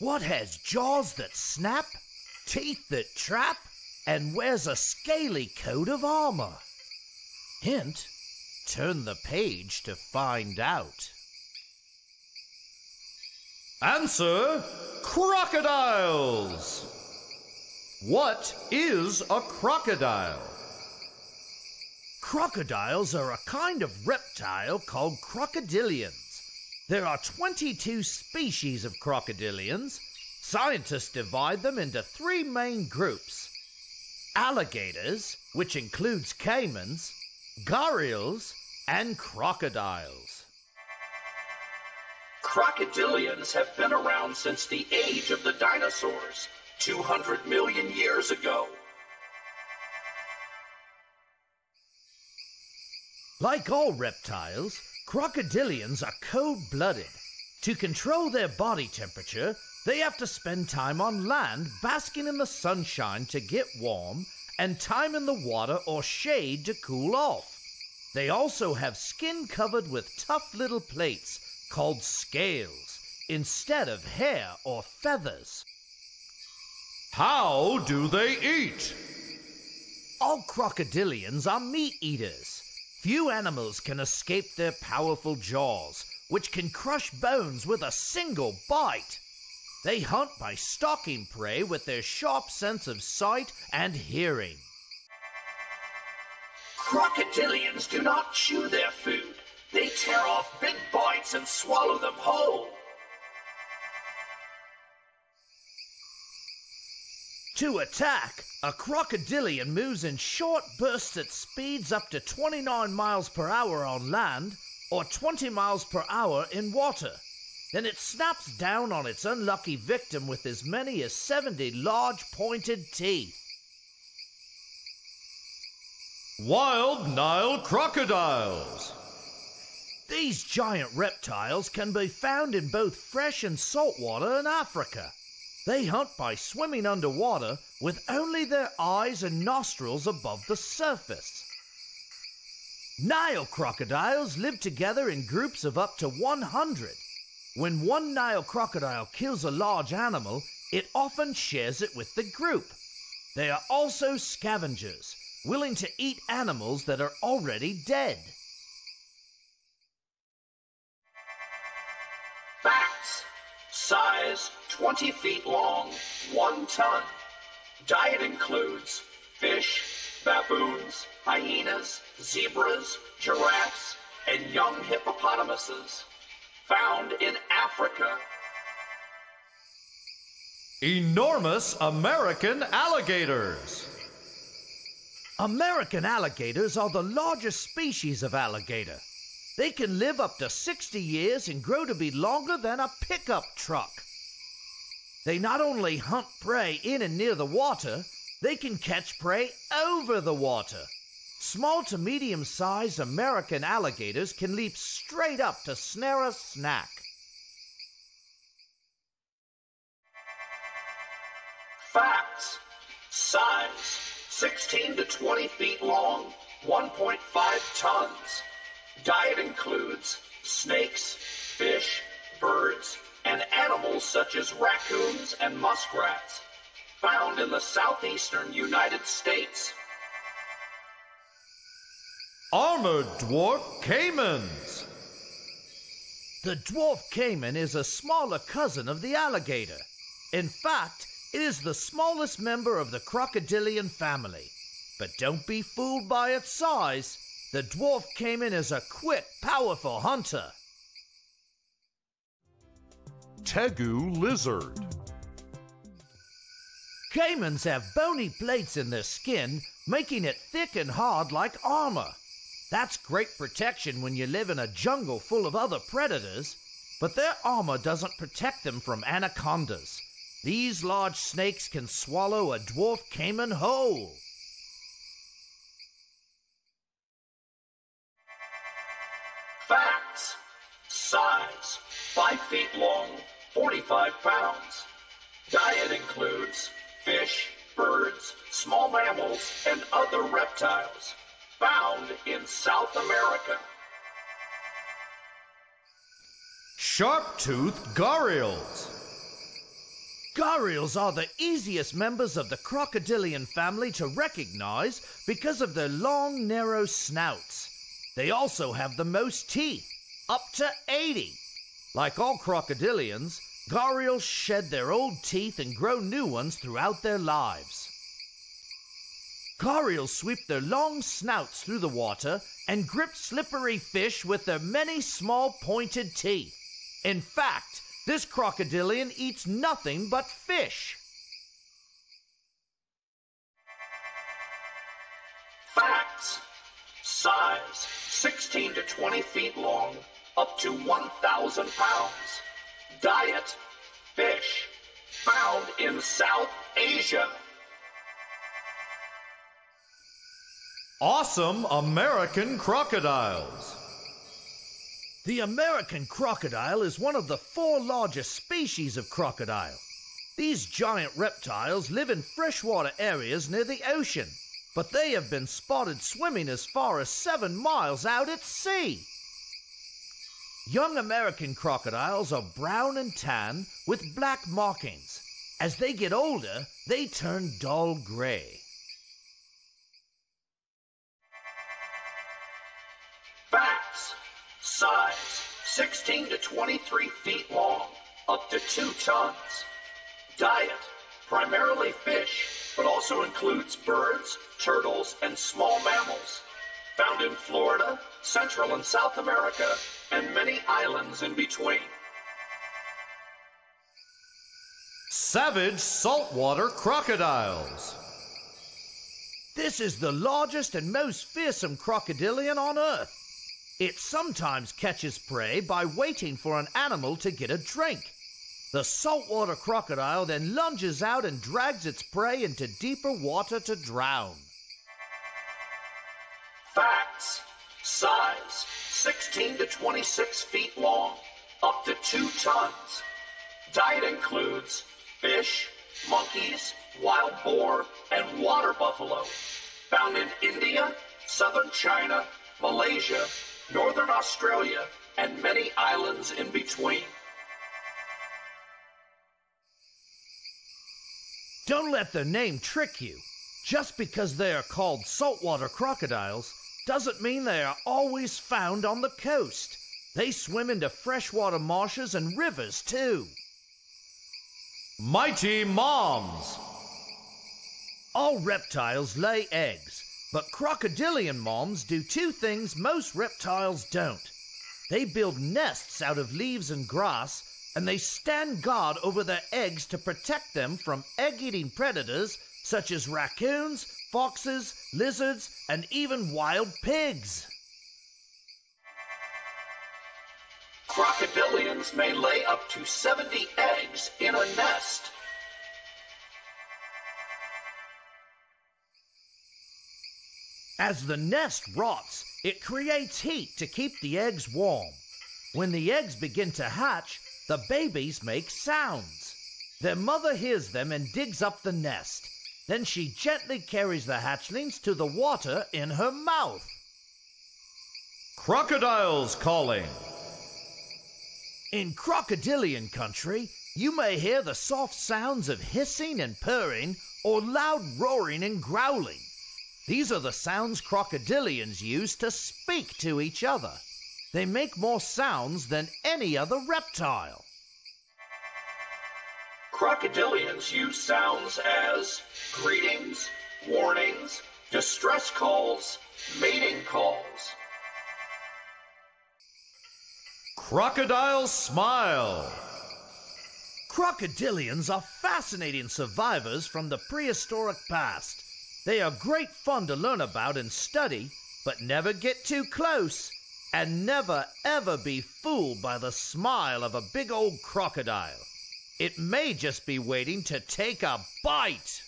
What has jaws that snap, teeth that trap, and wears a scaly coat of armor? Hint, turn the page to find out. Answer crocodiles. What is a crocodile? Crocodiles are a kind of reptile called crocodilians. There are 22 species of crocodilians. Scientists divide them into three main groups alligators, which includes caimans, gharials, and crocodiles. Crocodilians have been around since the age of the dinosaurs, 200 million years ago. Like all reptiles, crocodilians are cold blooded. To control their body temperature, they have to spend time on land basking in the sunshine to get warm and time in the water or shade to cool off. They also have skin covered with tough little plates called scales instead of hair or feathers. How do they eat? All crocodilians are meat eaters. Few animals can escape their powerful jaws, which can crush bones with a single bite. They hunt by stalking prey with their sharp sense of sight and hearing. Crocodilians do not chew their food. They tear off big bites and swallow them whole. To attack, a crocodilian moves in short bursts at speeds up to 29 miles per hour on land or 20 miles per hour in water. Then it snaps down on its unlucky victim with as many as 70 large pointed teeth. Wild Nile crocodiles. These giant reptiles can be found in both fresh and salt water in Africa. They hunt by swimming underwater with only their eyes and nostrils above the surface. Nile crocodiles live together in groups of up to 100. When one Nile crocodile kills a large animal, it often shares it with the group. They are also scavengers, willing to eat animals that are already dead. Facts. Size 20 feet long, 1 ton. Diet includes fish, baboons, hyenas, zebras, giraffes, and young hippopotamuses. Found in Africa. Enormous American alligators. American alligators are the largest species of alligator. They can live up to 60 years and grow to be longer than a pickup truck. They not only hunt prey in and near the water, they can catch prey over the water. Small to medium sized American alligators can leap straight up to snare a snack. Facts. Size 16 to 20 feet long, 1.5 tons. Diet includes snakes, fish, birds, and animals such as raccoons and muskrats. Found in the southeastern United States. Armored dwarf caimans. The dwarf caiman is a smaller cousin of the alligator. In fact, it is the smallest member of the crocodilian family. But don't be fooled by its size. The dwarf caiman is a quick, powerful hunter. Tegu lizard. Caimans have bony plates in their skin, making it thick and hard like armor. That's great protection when you live in a jungle full of other predators, but their armor doesn't protect them from anacondas. These large snakes can swallow a dwarf caiman whole. Facts. Size 5 feet long, 45 pounds. Diet includes fish, birds, small mammals, and other reptiles. Found in South America. Sharp-toothed gharials. Gharials are the easiest members of the crocodilian family to recognize because of their long, narrow snouts. They also have the most teeth, up to 80. Like all crocodilians, gharials shed their old teeth and grow new ones throughout their lives. Gharials sweep their long snouts through the water and grip slippery fish with their many small pointed teeth. In fact, this crocodilian eats nothing but fish. Facts. Size 16 to 20 feet long, up to 1,000 pounds. Diet fish. Found in South Asia. Awesome American crocodiles. The American crocodile is one of the four largest species of crocodile. These giant reptiles live in freshwater areas near the ocean, but they have been spotted swimming as far as seven miles out at sea. Young American crocodiles are brown and tan with black markings. As they get older, they turn dull gray. Facts. Size 16 to 23 feet long, up to 2 tons. Diet primarily fish, but also includes birds, turtles, and small mammals. Found in Florida, Central and South America, and many islands in between. Savage saltwater crocodiles. This is the largest and most fearsome crocodilian on Earth. It sometimes catches prey by waiting for an animal to get a drink. The saltwater crocodile then lunges out and drags its prey into deeper water to drown. Size 16 to 26 feet long, up to 2 tons. Diet includes fish, monkeys, wild boar, and water buffalo. Found in India, southern China, Malaysia, northern Australia, and many islands in between. Don't let the name trick you. Just because they are called saltwater crocodiles doesn't mean they are always found on the coast. They swim into freshwater marshes and rivers too. Mighty Moms. All reptiles lay eggs, but crocodilian moms do two things most reptiles don't. They build nests out of leaves and grass, and they stand guard over their eggs to protect them from egg eating predators such as raccoons, foxes, lizards, and even wild pigs. Crocodilians may lay up to 70 eggs in a nest. As the nest rots, it creates heat to keep the eggs warm. When the eggs begin to hatch, the babies make sounds. Their mother hears them and digs up the nest. Then she gently carries the hatchlings to the water in her mouth. Crocodiles calling. In crocodilian country, you may hear the soft sounds of hissing and purring or loud roaring and growling. These are the sounds crocodilians use to speak to each other. They make more sounds than any other reptile. Crocodilians use sounds as greetings, warnings, distress calls, mating calls. Crocodile smile. Crocodilians are fascinating survivors from the prehistoric past. They are great fun to learn about and study, but never get too close and never ever be fooled by the smile of a big old crocodile. It may just be waiting to take a bite.